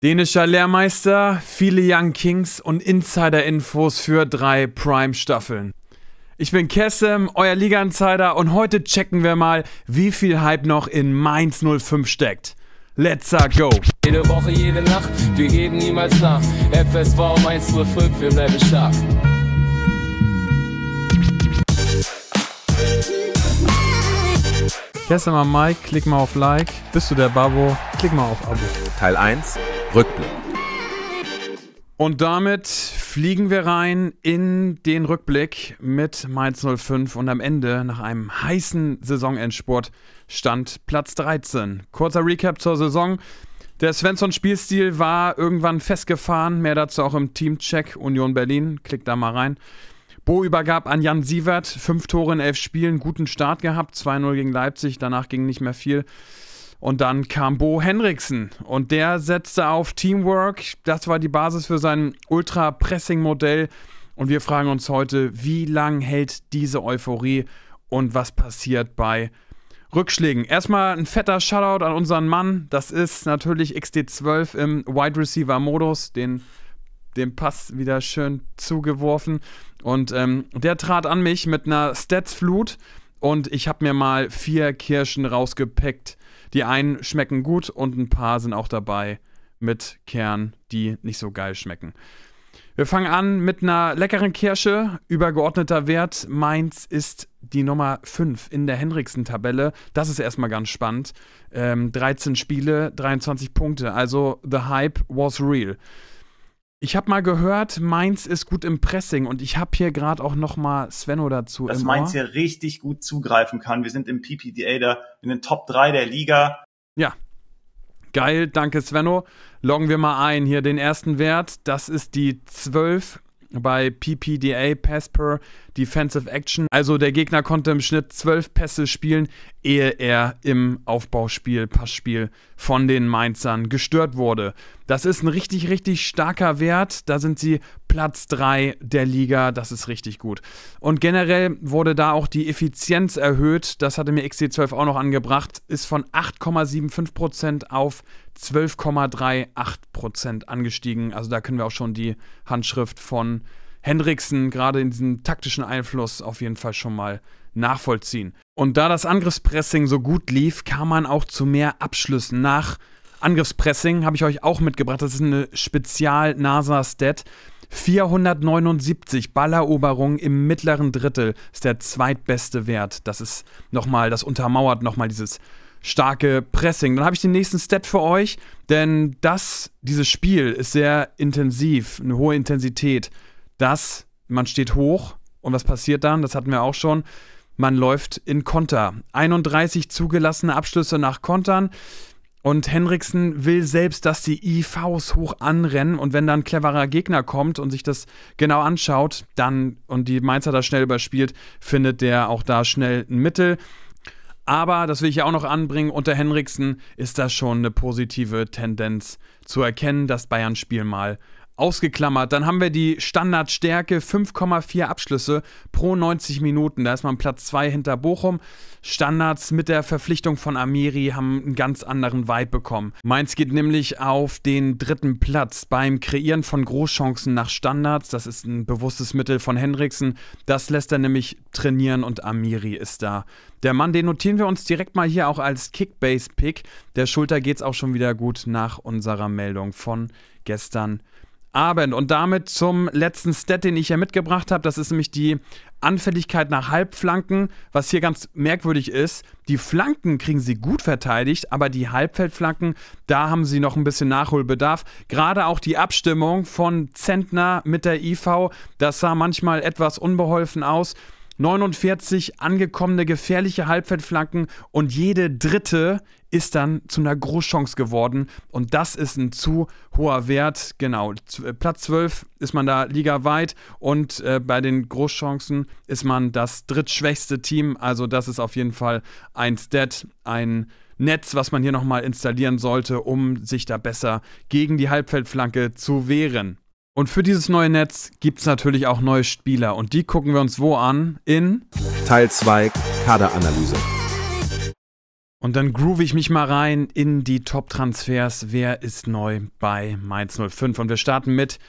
Dänischer Lehrmeister, viele Young Kings und Insider-Infos für drei Prime-Staffeln. Ich bin Kessem, euer Liga-Insider und heute checken wir mal, wie viel Hype noch in Mainz 05 steckt. Let's go! Jede Woche, jede Nacht, wir geben niemals nach. FSV Mainz 05, wir bleiben stark. Kessem am Mike, klick mal auf Like. Bist du der Babo? Klick mal auf Abo. Teil 1 Rückblick. Und damit fliegen wir rein in den Rückblick mit Mainz 05 und am Ende nach einem heißen Saisonendspurt stand Platz 13. Kurzer Recap zur Saison. Der Svensson-Spielstil war irgendwann festgefahren, mehr dazu auch im Teamcheck Union Berlin. Klickt da mal rein. Bo übergab an Jan Sievert, fünf Tore in elf Spielen, guten Start gehabt, 2-0 gegen Leipzig, danach ging nicht mehr viel. Und dann kam Bo Henriksen und der setzte auf Teamwork. Das war die Basis für sein Ultra-Pressing-Modell. Und wir fragen uns heute, wie lang hält diese Euphorie und was passiert bei Rückschlägen? Erstmal ein fetter Shoutout an unseren Mann. Das ist natürlich XD12 im Wide Receiver-Modus. Den, den Pass wieder schön zugeworfen. Und ähm, der trat an mich mit einer Stats-Flut. Und ich habe mir mal vier Kirschen rausgepickt die einen schmecken gut und ein paar sind auch dabei mit Kern, die nicht so geil schmecken. Wir fangen an mit einer leckeren Kirsche, übergeordneter Wert. Mainz ist die Nummer 5 in der Henriksen-Tabelle. Das ist erstmal ganz spannend. Ähm, 13 Spiele, 23 Punkte. Also, the hype was real. Ich habe mal gehört, Mainz ist gut im Pressing und ich habe hier gerade auch noch mal Svenno dazu. Dass Mainz hier richtig gut zugreifen kann. Wir sind im PPDA da in den Top 3 der Liga. Ja. Geil, danke Svenno. Loggen wir mal ein hier den ersten Wert. Das ist die 12 bei PPDA Pass per Defensive Action. Also der Gegner konnte im Schnitt zwölf Pässe spielen, ehe er im Aufbauspiel, Passspiel von den Mainzern gestört wurde. Das ist ein richtig, richtig starker Wert. Da sind sie Platz 3 der Liga. Das ist richtig gut. Und generell wurde da auch die Effizienz erhöht. Das hatte mir XD12 auch noch angebracht. Ist von 8,75% auf 12,38% angestiegen. Also da können wir auch schon die Handschrift von Hendrickson gerade in diesem taktischen Einfluss auf jeden Fall schon mal nachvollziehen. Und da das Angriffspressing so gut lief, kam man auch zu mehr Abschlüssen. Nach Angriffspressing habe ich euch auch mitgebracht. Das ist eine Spezial-NASA-Stat. 479 Balleroberungen im mittleren Drittel ist der zweitbeste Wert. Das ist nochmal, das untermauert nochmal dieses starke Pressing. Dann habe ich den nächsten Stat für euch, denn das, dieses Spiel ist sehr intensiv, eine hohe Intensität. Das, man steht hoch und was passiert dann? Das hatten wir auch schon. Man läuft in Konter. 31 zugelassene Abschlüsse nach Kontern. Und Henriksen will selbst, dass die IVs hoch anrennen und wenn dann ein cleverer Gegner kommt und sich das genau anschaut, dann und die Mainzer das schnell überspielt, findet der auch da schnell ein Mittel. Aber, das will ich ja auch noch anbringen, unter Henriksen ist da schon eine positive Tendenz zu erkennen, das Bayern-Spiel mal ausgeklammert. Dann haben wir die Standardstärke, 5,4 Abschlüsse pro 90 Minuten. Da ist man Platz 2 hinter Bochum. Standards mit der Verpflichtung von Amiri haben einen ganz anderen Vibe bekommen. Mainz geht nämlich auf den dritten Platz beim Kreieren von Großchancen nach Standards. Das ist ein bewusstes Mittel von Henriksen. Das lässt er nämlich trainieren und Amiri ist da. Der Mann, den notieren wir uns direkt mal hier auch als Kickbase-Pick. Der Schulter geht's auch schon wieder gut nach unserer Meldung von gestern Abend. Und damit zum letzten Stat, den ich hier mitgebracht habe. Das ist nämlich die Anfälligkeit nach Halbflanken. Was hier ganz merkwürdig ist, die Flanken kriegen sie gut verteidigt, aber die Halbfeldflanken, da haben sie noch ein bisschen Nachholbedarf. Gerade auch die Abstimmung von Zentner mit der IV, das sah manchmal etwas unbeholfen aus. 49 angekommene gefährliche Halbfeldflanken und jede dritte ist dann zu einer Großchance geworden und das ist ein zu hoher Wert. Genau, äh, Platz 12 ist man da ligaweit und äh, bei den Großchancen ist man das drittschwächste Team. Also das ist auf jeden Fall ein Stat, ein Netz, was man hier nochmal installieren sollte, um sich da besser gegen die Halbfeldflanke zu wehren. Und für dieses neue Netz gibt es natürlich auch neue Spieler und die gucken wir uns wo an? In Teil 2 Kaderanalyse. Und dann groove ich mich mal rein in die Top-Transfers. Wer ist neu bei Mainz 05? Und wir starten mit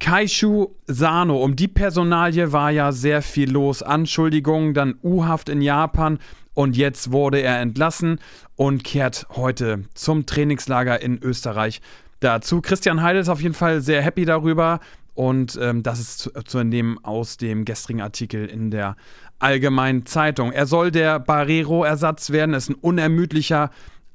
Kaishu Sano. Um die Personalie war ja sehr viel los. Anschuldigungen, dann U-Haft in Japan und jetzt wurde er entlassen und kehrt heute zum Trainingslager in Österreich dazu. Christian Heidel ist auf jeden Fall sehr happy darüber. Und ähm, das ist zu, zu, entnehmen aus dem gestrigen Artikel in der Allgemeinen Zeitung. Er soll der Barrero-Ersatz werden, ist ein unermüdlicher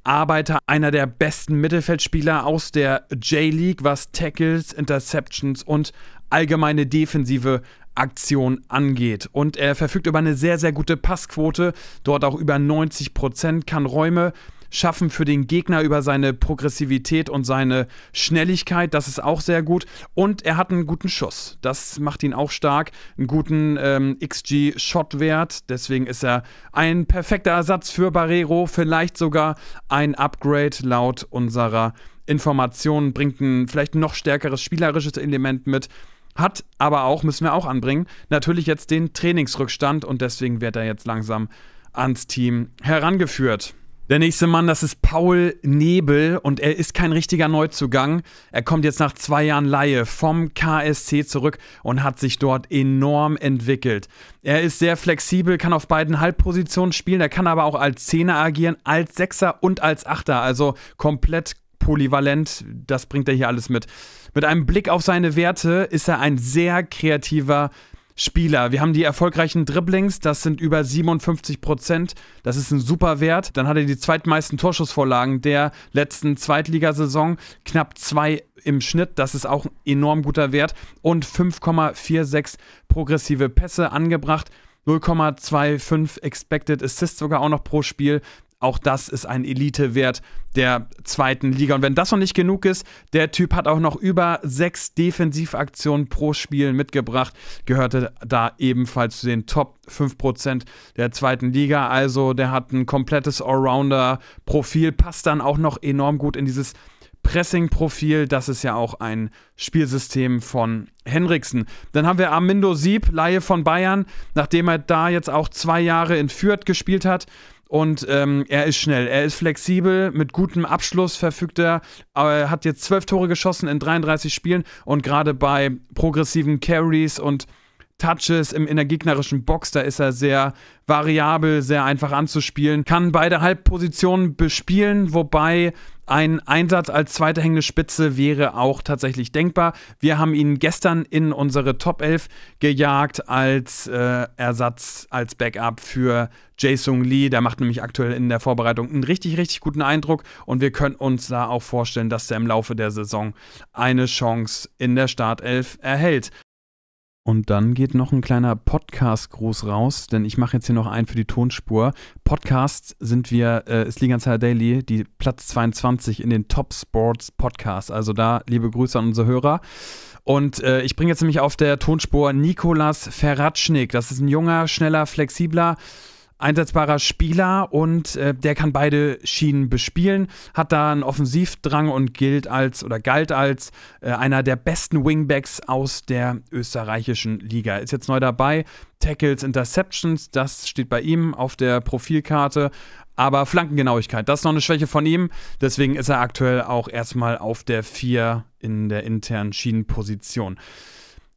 Arbeiter, einer der besten Mittelfeldspieler aus der J-League, was Tackles, Interceptions und allgemeine defensive Aktion angeht. Und er verfügt über eine sehr, sehr gute Passquote, dort auch über 90 Prozent, kann Räume schaffen für den Gegner über seine Progressivität und seine Schnelligkeit. Das ist auch sehr gut. Und er hat einen guten Schuss. Das macht ihn auch stark. Einen guten ähm, XG-Shot-Wert. Deswegen ist er ein perfekter Ersatz für Barrero. Vielleicht sogar ein Upgrade laut unserer Informationen. Bringt ein vielleicht noch stärkeres spielerisches Element mit. Hat aber auch, müssen wir auch anbringen, natürlich jetzt den Trainingsrückstand und deswegen wird er jetzt langsam ans Team herangeführt. Der nächste Mann, das ist Paul Nebel und er ist kein richtiger Neuzugang. Er kommt jetzt nach zwei Jahren Laie vom KSC zurück und hat sich dort enorm entwickelt. Er ist sehr flexibel, kann auf beiden Halbpositionen spielen, er kann aber auch als Zehner agieren, als Sechser und als Achter, also komplett polyvalent. Das bringt er hier alles mit. Mit einem Blick auf seine Werte ist er ein sehr kreativer Spieler. Wir haben die erfolgreichen Dribblings, das sind über 57 Prozent. Das ist ein super Wert. Dann hat er die zweitmeisten Torschussvorlagen der letzten Zweitligasaison, knapp zwei im Schnitt. Das ist auch ein enorm guter Wert. Und 5,46 progressive Pässe angebracht. 0,25 Expected Assists sogar auch noch pro Spiel. Auch das ist ein Elite-Wert der zweiten Liga. Und wenn das noch nicht genug ist, der Typ hat auch noch über sechs Defensivaktionen pro Spiel mitgebracht, gehörte da ebenfalls zu den Top 5% der zweiten Liga. Also der hat ein komplettes Allrounder-Profil, passt dann auch noch enorm gut in dieses Pressing-Profil. Das ist ja auch ein Spielsystem von Henriksen. Dann haben wir Armindo Sieb, Laie von Bayern, nachdem er da jetzt auch zwei Jahre in Fürth gespielt hat und ähm, er ist schnell, er ist flexibel, mit gutem Abschluss verfügt er. Er hat jetzt zwölf Tore geschossen in 33 Spielen und gerade bei progressiven Carries und Touches im, in der gegnerischen Box, da ist er sehr variabel, sehr einfach anzuspielen, kann beide Halbpositionen bespielen, wobei ein Einsatz als zweite hängende Spitze wäre auch tatsächlich denkbar. Wir haben ihn gestern in unsere Top 11 gejagt als äh, Ersatz, als Backup für Jae-Sung Lee. Der macht nämlich aktuell in der Vorbereitung einen richtig, richtig guten Eindruck und wir können uns da auch vorstellen, dass er im Laufe der Saison eine Chance in der Startelf erhält. Und dann geht noch ein kleiner Podcast-Gruß raus, denn ich mache jetzt hier noch einen für die Tonspur. Podcasts sind wir, äh, ist Liga Daily, die Platz 22 in den Top Sports Podcasts. Also da liebe Grüße an unsere Hörer. Und äh, ich bringe jetzt nämlich auf der Tonspur Nikolas Ferratschnik. Das ist ein junger, schneller, flexibler einsetzbarer Spieler und äh, der kann beide Schienen bespielen, hat da einen Offensivdrang und gilt als oder galt als äh, einer der besten Wingbacks aus der österreichischen Liga. Ist jetzt neu dabei. Tackles, Interceptions, das steht bei ihm auf der Profilkarte. Aber Flankengenauigkeit, das ist noch eine Schwäche von ihm. Deswegen ist er aktuell auch erstmal auf der 4 in der internen Schienenposition.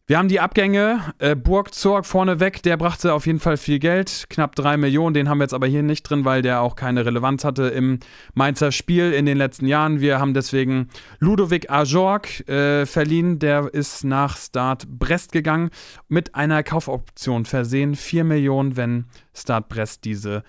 Wir haben die Abgänge. Äh, Burg Zorg vorneweg, der brachte auf jeden Fall viel Geld. Knapp 3 Millionen. Den haben wir jetzt aber hier nicht drin, weil der auch keine Relevanz hatte im Mainzer Spiel in den letzten Jahren. Wir haben deswegen Ludovic Ajorg äh, verliehen. Der ist nach Start Brest gegangen. Mit einer Kaufoption versehen. 4 Millionen, wenn Start Brest diese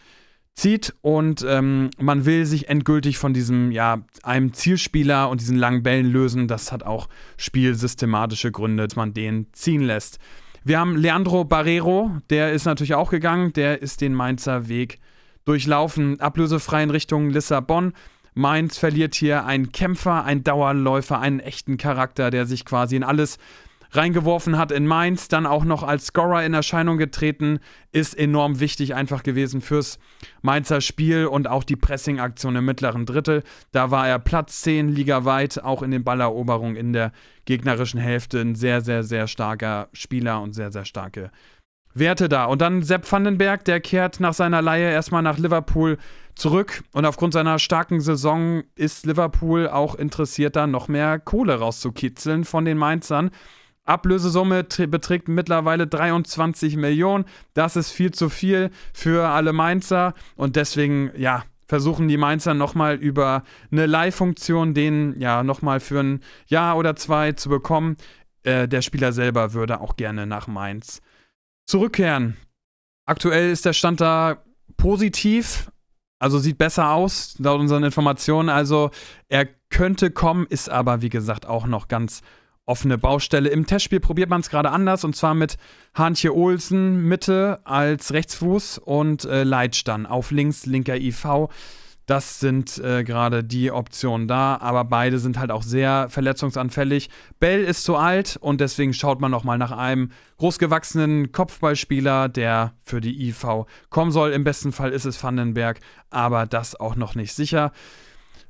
zieht und ähm, man will sich endgültig von diesem, ja, einem Zielspieler und diesen langen Bällen lösen. Das hat auch spielsystematische Gründe, dass man den ziehen lässt. Wir haben Leandro Barrero, der ist natürlich auch gegangen, der ist den Mainzer Weg durchlaufen, ablösefrei in Richtung Lissabon. Mainz verliert hier einen Kämpfer, einen Dauerläufer, einen echten Charakter, der sich quasi in alles reingeworfen hat in Mainz, dann auch noch als Scorer in Erscheinung getreten, ist enorm wichtig einfach gewesen fürs Mainzer Spiel und auch die Pressing-Aktion im mittleren Drittel. Da war er Platz 10 ligaweit, auch in den Balleroberungen in der gegnerischen Hälfte ein sehr, sehr, sehr starker Spieler und sehr, sehr starke Werte da. Und dann Sepp Vandenberg, der kehrt nach seiner Leihe erstmal nach Liverpool zurück. Und aufgrund seiner starken Saison ist Liverpool auch interessiert, da noch mehr Kohle rauszukitzeln von den Mainzern. Ablösesumme beträgt mittlerweile 23 Millionen. Das ist viel zu viel für alle Mainzer. Und deswegen, ja, versuchen die Mainzer nochmal über eine Leihfunktion den ja nochmal für ein Jahr oder zwei zu bekommen. Äh, der Spieler selber würde auch gerne nach Mainz zurückkehren. Aktuell ist der Stand da positiv, also sieht besser aus, laut unseren Informationen. Also er könnte kommen, ist aber wie gesagt auch noch ganz offene Baustelle. Im Testspiel probiert man es gerade anders und zwar mit Hantje Olsen Mitte als Rechtsfuß und äh, Leitsch dann auf links, linker IV. Das sind äh, gerade die Optionen da, aber beide sind halt auch sehr verletzungsanfällig. Bell ist zu alt und deswegen schaut man nochmal nach einem großgewachsenen Kopfballspieler, der für die IV kommen soll. Im besten Fall ist es Vandenberg, aber das auch noch nicht sicher.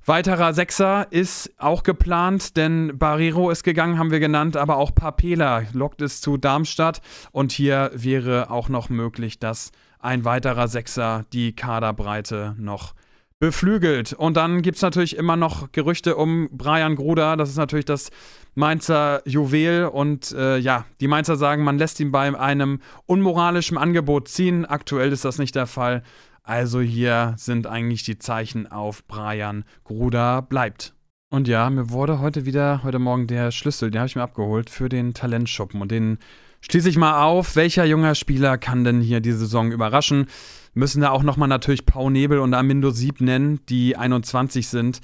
Weiterer Sechser ist auch geplant, denn Barrero ist gegangen, haben wir genannt, aber auch Papela lockt es zu Darmstadt. Und hier wäre auch noch möglich, dass ein weiterer Sechser die Kaderbreite noch beflügelt. Und dann gibt es natürlich immer noch Gerüchte um Brian Gruder. Das ist natürlich das Mainzer Juwel. Und äh, ja, die Mainzer sagen, man lässt ihn bei einem unmoralischen Angebot ziehen. Aktuell ist das nicht der Fall. Also hier sind eigentlich die Zeichen auf Brian Gruder bleibt. Und ja, mir wurde heute wieder, heute Morgen der Schlüssel, den habe ich mir abgeholt für den Talentschuppen. Und den schließe ich mal auf. Welcher junger Spieler kann denn hier die Saison überraschen? Müssen da auch nochmal natürlich Pau Nebel und Amindo Sieb nennen, die 21 sind.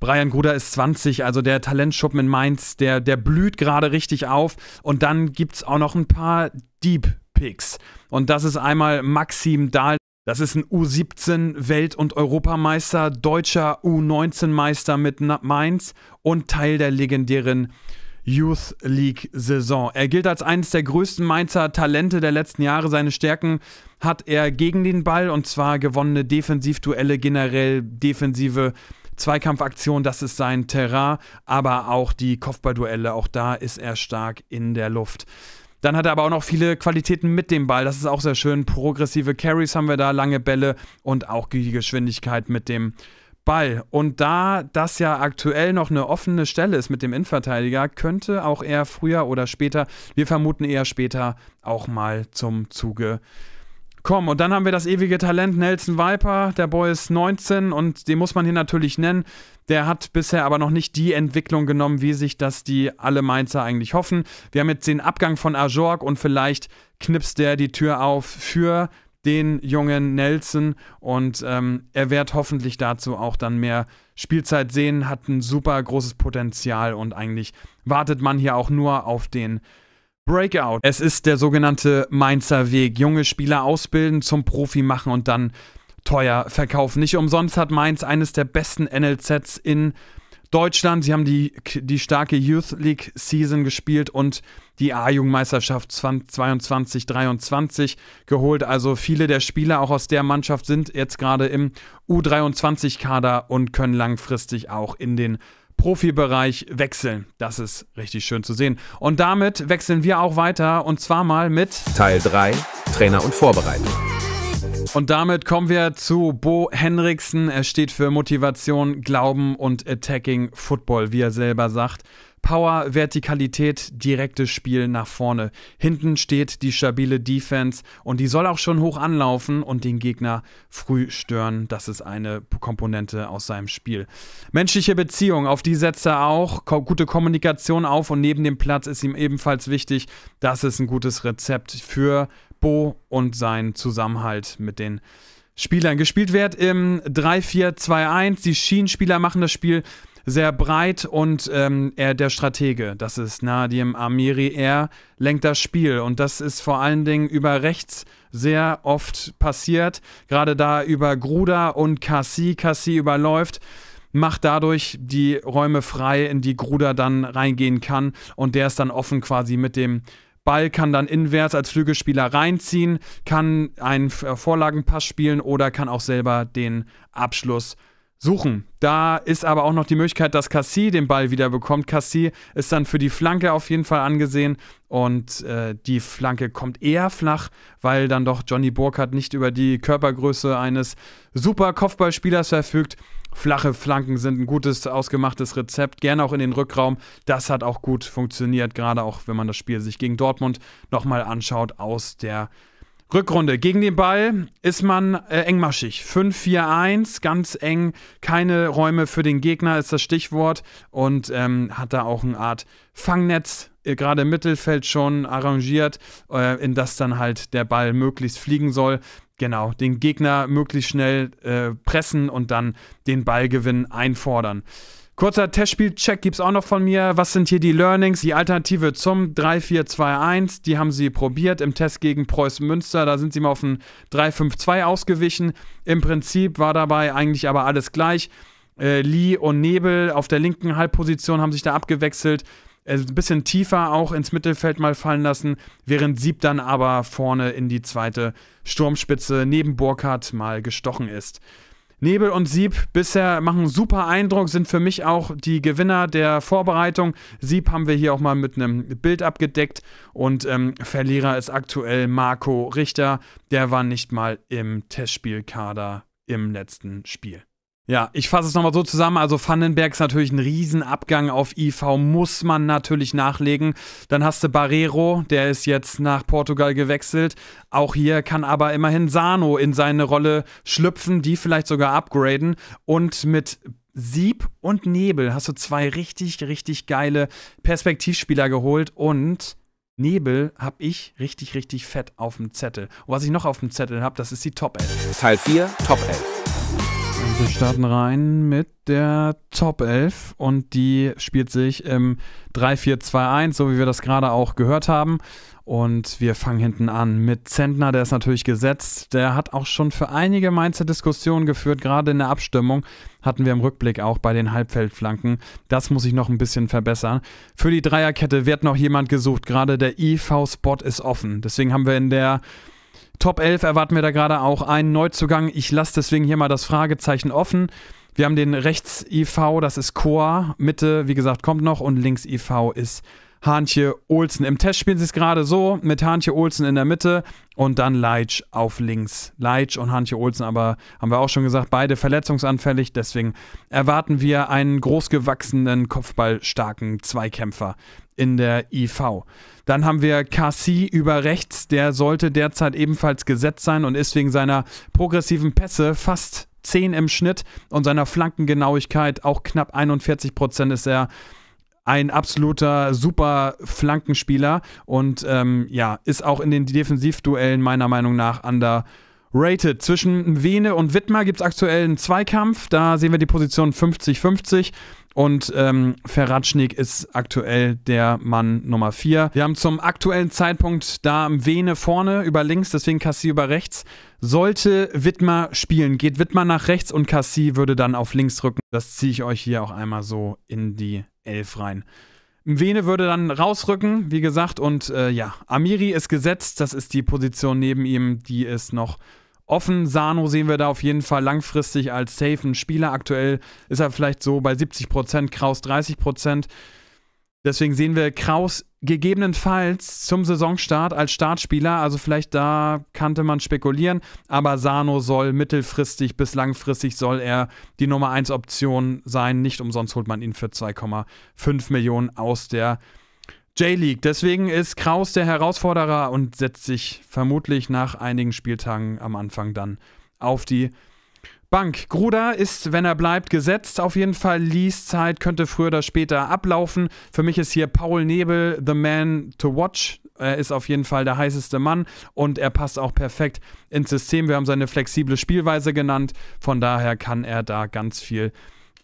Brian Gruder ist 20, also der Talentschuppen in Mainz, der, der blüht gerade richtig auf. Und dann gibt es auch noch ein paar Deep Picks. Und das ist einmal Maxim Dahl, das ist ein U17 Welt- und Europameister, deutscher U19-Meister mit Mainz und Teil der legendären Youth League Saison. Er gilt als eines der größten Mainzer Talente der letzten Jahre. Seine Stärken hat er gegen den Ball und zwar gewonnene Defensivduelle, generell defensive Zweikampfaktion, das ist sein Terrain, aber auch die Kopfballduelle, auch da ist er stark in der Luft. Dann hat er aber auch noch viele Qualitäten mit dem Ball. Das ist auch sehr schön. Progressive Carries haben wir da, lange Bälle und auch die Geschwindigkeit mit dem Ball. Und da das ja aktuell noch eine offene Stelle ist mit dem Innenverteidiger, könnte auch er früher oder später, wir vermuten eher später, auch mal zum Zuge kommen. Und dann haben wir das ewige Talent Nelson Viper. Der Boy ist 19 und den muss man hier natürlich nennen. Der hat bisher aber noch nicht die Entwicklung genommen, wie sich das die alle Mainzer eigentlich hoffen. Wir haben jetzt den Abgang von Ajorg und vielleicht knipst der die Tür auf für den jungen Nelson und ähm, er wird hoffentlich dazu auch dann mehr Spielzeit sehen, hat ein super großes Potenzial und eigentlich wartet man hier auch nur auf den Breakout. Es ist der sogenannte Mainzer Weg. Junge Spieler ausbilden, zum Profi machen und dann teuer verkaufen. Nicht umsonst hat Mainz eines der besten NLZs in Deutschland. Sie haben die, die starke Youth League Season gespielt und die A-Jugendmeisterschaft 22-23 geholt. Also viele der Spieler auch aus der Mannschaft sind jetzt gerade im U23-Kader und können langfristig auch in den Profibereich wechseln. Das ist richtig schön zu sehen. Und damit wechseln wir auch weiter und zwar mal mit Teil 3 Trainer und Vorbereitung. Und damit kommen wir zu Bo Henriksen. Er steht für Motivation, Glauben und Attacking Football, wie er selber sagt. Power, Vertikalität, direktes Spiel nach vorne. Hinten steht die stabile Defense und die soll auch schon hoch anlaufen und den Gegner früh stören. Das ist eine Komponente aus seinem Spiel. Menschliche Beziehung, auf die setzt er auch. Gute Kommunikation auf und neben dem Platz ist ihm ebenfalls wichtig. Das ist ein gutes Rezept für Bo und seinen Zusammenhalt mit den Spielern. Gespielt wird im 3-4-2-1. Die Schienenspieler machen das Spiel sehr breit und ähm, er der Stratege. Das ist Nadim Amiri. Er lenkt das Spiel und das ist vor allen Dingen über rechts sehr oft passiert. Gerade da über Gruda und Kassi. Kassi überläuft macht dadurch die Räume frei, in die Gruda dann reingehen kann und der ist dann offen quasi mit dem Ball kann dann inwärts als Flügelspieler reinziehen, kann einen Vorlagenpass spielen oder kann auch selber den Abschluss suchen. Da ist aber auch noch die Möglichkeit, dass Cassie den Ball wieder bekommt. Cassie ist dann für die Flanke auf jeden Fall angesehen und äh, die Flanke kommt eher flach, weil dann doch Johnny Burkhardt nicht über die Körpergröße eines super Kopfballspielers verfügt. Flache Flanken sind ein gutes, ausgemachtes Rezept, gerne auch in den Rückraum. Das hat auch gut funktioniert, gerade auch wenn man das Spiel sich gegen Dortmund nochmal anschaut aus der Rückrunde. Gegen den Ball ist man äh, engmaschig. 5-4-1, ganz eng. Keine Räume für den Gegner ist das Stichwort. Und ähm, hat da auch eine Art Fangnetz, äh, gerade im Mittelfeld schon arrangiert, äh, in das dann halt der Ball möglichst fliegen soll. Genau, den Gegner möglichst schnell äh, pressen und dann den Ballgewinn einfordern. Kurzer Testspiel-Check gibt es auch noch von mir. Was sind hier die Learnings? Die Alternative zum 3-4-2-1, die haben sie probiert im Test gegen Preußen Münster. Da sind sie mal auf ein 3-5-2 ausgewichen. Im Prinzip war dabei eigentlich aber alles gleich. Äh, Lee und Nebel auf der linken Halbposition haben sich da abgewechselt. Äh, ein bisschen tiefer auch ins Mittelfeld mal fallen lassen, während Sieb dann aber vorne in die zweite Sturmspitze neben Burkhardt mal gestochen ist. Nebel und Sieb bisher machen super Eindruck, sind für mich auch die Gewinner der Vorbereitung. Sieb haben wir hier auch mal mit einem Bild abgedeckt und ähm, Verlierer ist aktuell Marco Richter. Der war nicht mal im Testspielkader im letzten Spiel. Ja, ich fasse es nochmal so zusammen. Also Vandenberg ist natürlich ein Riesenabgang auf IV, muss man natürlich nachlegen. Dann hast du Barrero, der ist jetzt nach Portugal gewechselt. Auch hier kann aber immerhin Sano in seine Rolle schlüpfen, die vielleicht sogar upgraden. Und mit Sieb und Nebel hast du zwei richtig, richtig geile Perspektivspieler geholt und Nebel habe ich richtig, richtig fett auf dem Zettel. Und was ich noch auf dem Zettel habe, das ist die Top 11. Teil 4, Top 11. Wir starten rein mit der Top 11 und die spielt sich im 3-4-2-1, so wie wir das gerade auch gehört haben. Und wir fangen hinten an mit Zentner, der ist natürlich gesetzt. Der hat auch schon für einige Mainzer Diskussionen geführt, gerade in der Abstimmung hatten wir im Rückblick auch bei den Halbfeldflanken. Das muss ich noch ein bisschen verbessern. Für die Dreierkette wird noch jemand gesucht, gerade der IV-Spot ist offen. Deswegen haben wir in der Top 11 erwarten wir da gerade auch einen Neuzugang. Ich lasse deswegen hier mal das Fragezeichen offen. Wir haben den rechts-IV, das ist Chor. Mitte, wie gesagt, kommt noch. Und links-IV ist Hahnche Olsen. Im Test spielen sie es gerade so, mit Hahnche Olsen in der Mitte und dann Leitsch auf links. Leitsch und Hahnche Olsen, aber haben wir auch schon gesagt, beide verletzungsanfällig. Deswegen erwarten wir einen großgewachsenen, kopfballstarken Zweikämpfer in der IV. Dann haben wir Cassie über rechts, der sollte derzeit ebenfalls gesetzt sein und ist wegen seiner progressiven Pässe fast 10 im Schnitt und seiner Flankengenauigkeit auch knapp 41 Prozent ist er ein absoluter super Flankenspieler und ähm, ja, ist auch in den Defensivduellen meiner Meinung nach underrated. Zwischen Vene und Wittmer gibt es aktuell einen Zweikampf. Da sehen wir die Position 50-50. Und ähm, Ferratschnik ist aktuell der Mann Nummer 4. Wir haben zum aktuellen Zeitpunkt da Vene vorne über links, deswegen Cassie über rechts. Sollte Wittmer spielen, geht Wittmer nach rechts und Cassie würde dann auf links rücken. Das ziehe ich euch hier auch einmal so in die 11 rein. Vene würde dann rausrücken, wie gesagt, und äh, ja, Amiri ist gesetzt, das ist die Position neben ihm, die ist noch offen. Sano sehen wir da auf jeden Fall langfristig als safen Spieler. Aktuell ist er vielleicht so bei 70%, Kraus 30%. Deswegen sehen wir Kraus gegebenenfalls zum Saisonstart als Startspieler. Also vielleicht da kannte man spekulieren. Aber Sano soll mittelfristig bis langfristig soll er die Nummer 1 Option sein. Nicht umsonst holt man ihn für 2,5 Millionen aus der J-League. Deswegen ist Kraus der Herausforderer und setzt sich vermutlich nach einigen Spieltagen am Anfang dann auf die Bank. Gruder ist, wenn er bleibt, gesetzt. Auf jeden Fall Lease-Zeit könnte früher oder später ablaufen. Für mich ist hier Paul Nebel the man to watch. Er ist auf jeden Fall der heißeste Mann und er passt auch perfekt ins System. Wir haben seine flexible Spielweise genannt. Von daher kann er da ganz viel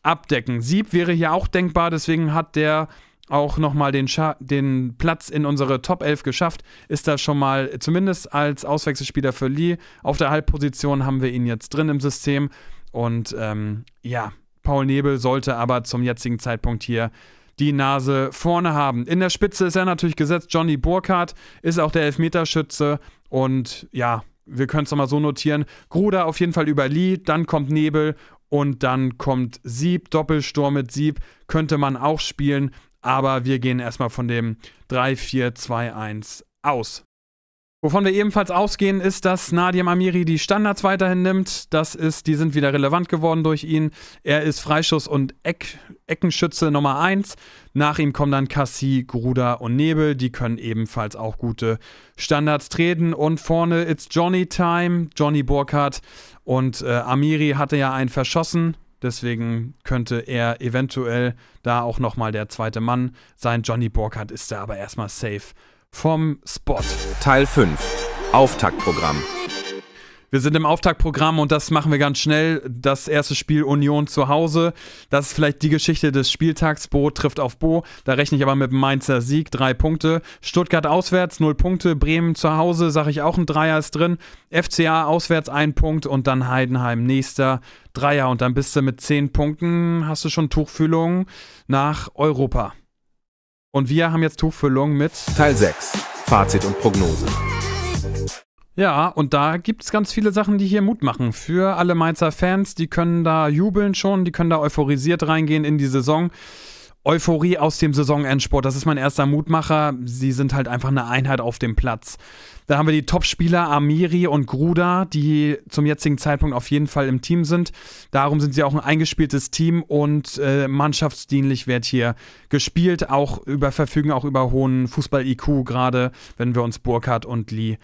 abdecken. Sieb wäre hier auch denkbar, deswegen hat der auch nochmal den, den Platz in unsere Top 11 geschafft. Ist da schon mal, zumindest als Auswechselspieler für Lee, auf der Halbposition haben wir ihn jetzt drin im System. Und ähm, ja, Paul Nebel sollte aber zum jetzigen Zeitpunkt hier die Nase vorne haben. In der Spitze ist er natürlich gesetzt. Johnny Burkhardt ist auch der Elfmeterschütze. Und ja, wir können es nochmal so notieren. Gruder auf jeden Fall über Lee, dann kommt Nebel Und dann kommt Sieb, Doppelsturm mit Sieb, könnte man auch spielen, aber wir gehen erstmal von dem 3-4-2-1 aus. Wovon wir ebenfalls ausgehen, ist, dass Nadim Amiri die Standards weiterhin nimmt. Das ist, die sind wieder relevant geworden durch ihn. Er ist Freischuss- und Eck, Eckenschütze Nummer 1. Nach ihm kommen dann Cassie, Gruder und Nebel. Die können ebenfalls auch gute Standards treten. Und vorne ist Johnny Time, Johnny Burkhardt. Und äh, Amiri hatte ja einen verschossen. Deswegen könnte er eventuell da auch nochmal der zweite Mann sein. Johnny Burkhardt ist da aber erstmal safe vom Spot. Teil 5. Auftaktprogramm. Wir sind im Auftaktprogramm und das machen wir ganz schnell. Das erste Spiel Union zu Hause. Das ist vielleicht die Geschichte des Spieltags. Bo trifft auf Bo. Da rechne ich aber mit dem Mainzer Sieg. Drei Punkte. Stuttgart auswärts, null Punkte. Bremen zu Hause, sage ich auch ein Dreier ist drin. FCA auswärts ein Punkt und dann Heidenheim nächster Dreier. Und dann bist du mit zehn Punkten, hast du schon Tuchfühlung nach Europa. Und wir haben jetzt Tuchfüllung mit Teil 6. Fazit und Prognose. Ja, und da gibt es ganz viele Sachen, die hier Mut machen. Für alle Mainzer Fans, die können da jubeln schon, die können da euphorisiert reingehen in die Saison. Euphorie aus dem Saisonendsport, das ist mein erster Mutmacher. Sie sind halt einfach eine Einheit auf dem Platz. Da haben wir die Topspieler Amiri und Gruda, die zum jetzigen Zeitpunkt auf jeden Fall im Team sind. Darum sind sie auch ein eingespieltes Team und äh, mannschaftsdienlich wird hier gespielt, auch über verfügen auch über hohen Fußball-IQ, gerade wenn wir uns Burkhardt und Lee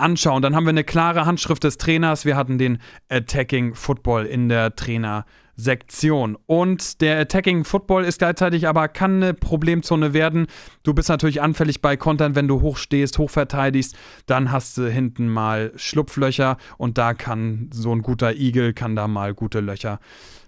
anschauen. Dann haben wir eine klare Handschrift des Trainers. Wir hatten den Attacking Football in der Trainer Sektion. Und der Attacking Football ist gleichzeitig aber kann eine Problemzone werden. Du bist natürlich anfällig bei Kontern, wenn du hoch stehst, hoch verteidigst, dann hast du hinten mal Schlupflöcher und da kann so ein guter Igel kann da mal gute Löcher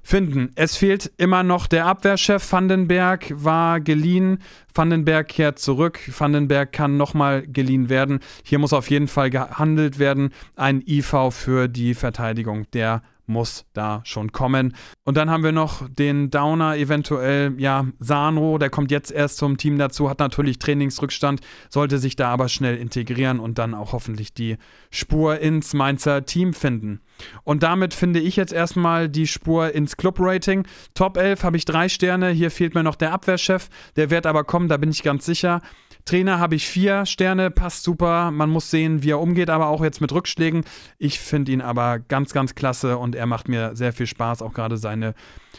finden. Es fehlt immer noch der Abwehrchef. Vandenberg war geliehen. Vandenberg kehrt zurück. Vandenberg kann nochmal geliehen werden. Hier muss auf jeden Fall gehandelt werden. Ein IV für die Verteidigung der muss da schon kommen. Und dann haben wir noch den Downer, eventuell, ja, Sano, der kommt jetzt erst zum Team dazu, hat natürlich Trainingsrückstand, sollte sich da aber schnell integrieren und dann auch hoffentlich die Spur ins Mainzer Team finden. Und damit finde ich jetzt erstmal die Spur ins Club-Rating. Top 11 habe ich drei Sterne, hier fehlt mir noch der Abwehrchef, der wird aber kommen, da bin ich ganz sicher. Trainer habe ich vier Sterne, passt super. Man muss sehen, wie er umgeht, aber auch jetzt mit Rückschlägen. Ich finde ihn aber ganz, ganz klasse und er macht mir sehr viel Spaß, auch gerade seine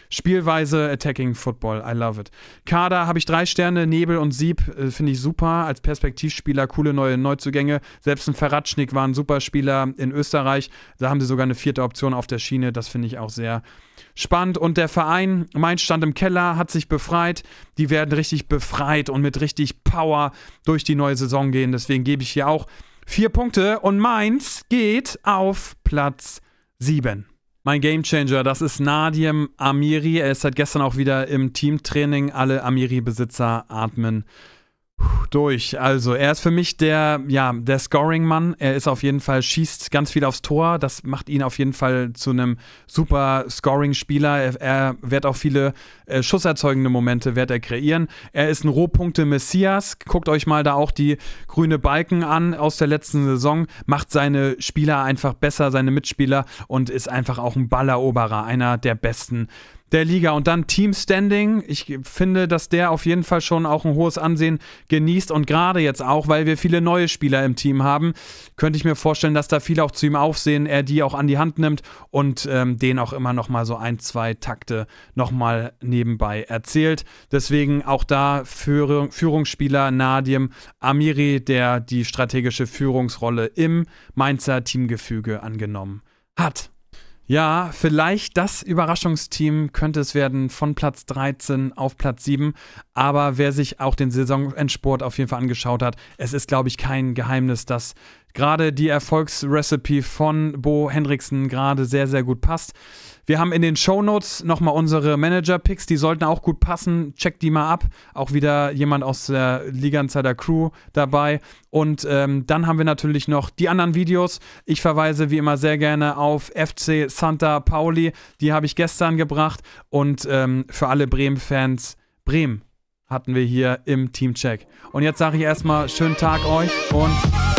Spielweise, Attacking Football. I love it. Kader habe ich drei Sterne, Nebel und Sieb äh, finde ich super. Als Perspektivspieler coole neue Neuzugänge. Selbst ein Verratschnik war ein super Spieler in Österreich. Da haben sie sogar eine vierte Option auf der Schiene. Das finde ich auch sehr spannend. Und der Verein, mein stand im Keller, hat sich befreit. Die werden richtig befreit und mit richtig Power durch die neue Saison gehen. Deswegen gebe ich hier auch vier Punkte. Und Mainz geht auf Platz sieben. Mein Gamechanger, das ist Nadim Amiri. Er ist seit gestern auch wieder im Teamtraining. Alle Amiri-Besitzer atmen durch. Also, er ist für mich der, ja, der Scoring-Mann. Er ist auf jeden Fall, schießt ganz viel aufs Tor. Das macht ihn auf jeden Fall zu einem super Scoring-Spieler. Er, er, wird auch viele äh, schusserzeugende Momente wird er kreieren. Er ist ein Rohpunkte-Messias. Guckt euch mal da auch die grüne Balken an aus der letzten Saison. Macht seine Spieler einfach besser, seine Mitspieler und ist einfach auch ein Balleroberer. Einer der besten der Liga. Und dann Team Standing. Ich finde, dass der auf jeden Fall schon auch ein hohes Ansehen genießt. Und gerade jetzt auch, weil wir viele neue Spieler im Team haben, könnte ich mir vorstellen, dass da viele auch zu ihm aufsehen, er die auch an die Hand nimmt und ähm, den auch immer noch mal so ein, zwei Takte noch mal nebenbei erzählt. Deswegen auch da Führung, Führungsspieler Nadim Amiri, der die strategische Führungsrolle im Mainzer Teamgefüge angenommen hat. Ja, vielleicht das Überraschungsteam könnte es werden von Platz 13 auf Platz 7. Aber wer sich auch den Saisonendsport auf jeden Fall angeschaut hat, es ist, glaube ich, kein Geheimnis, dass gerade die Erfolgsrecipe von Bo Hendrickson gerade sehr, sehr gut passt. Wir haben in den Shownotes nochmal unsere Manager-Picks, die sollten auch gut passen. Checkt die mal ab. Auch wieder jemand aus der Liga Insider Crew dabei. Und ähm, dann haben wir natürlich noch die anderen Videos. Ich verweise wie immer sehr gerne auf FC Santa Pauli. Die habe ich gestern gebracht. Und ähm, für alle Bremen-Fans, Bremen hatten wir hier im Teamcheck. Und jetzt sage ich erstmal schönen Tag euch und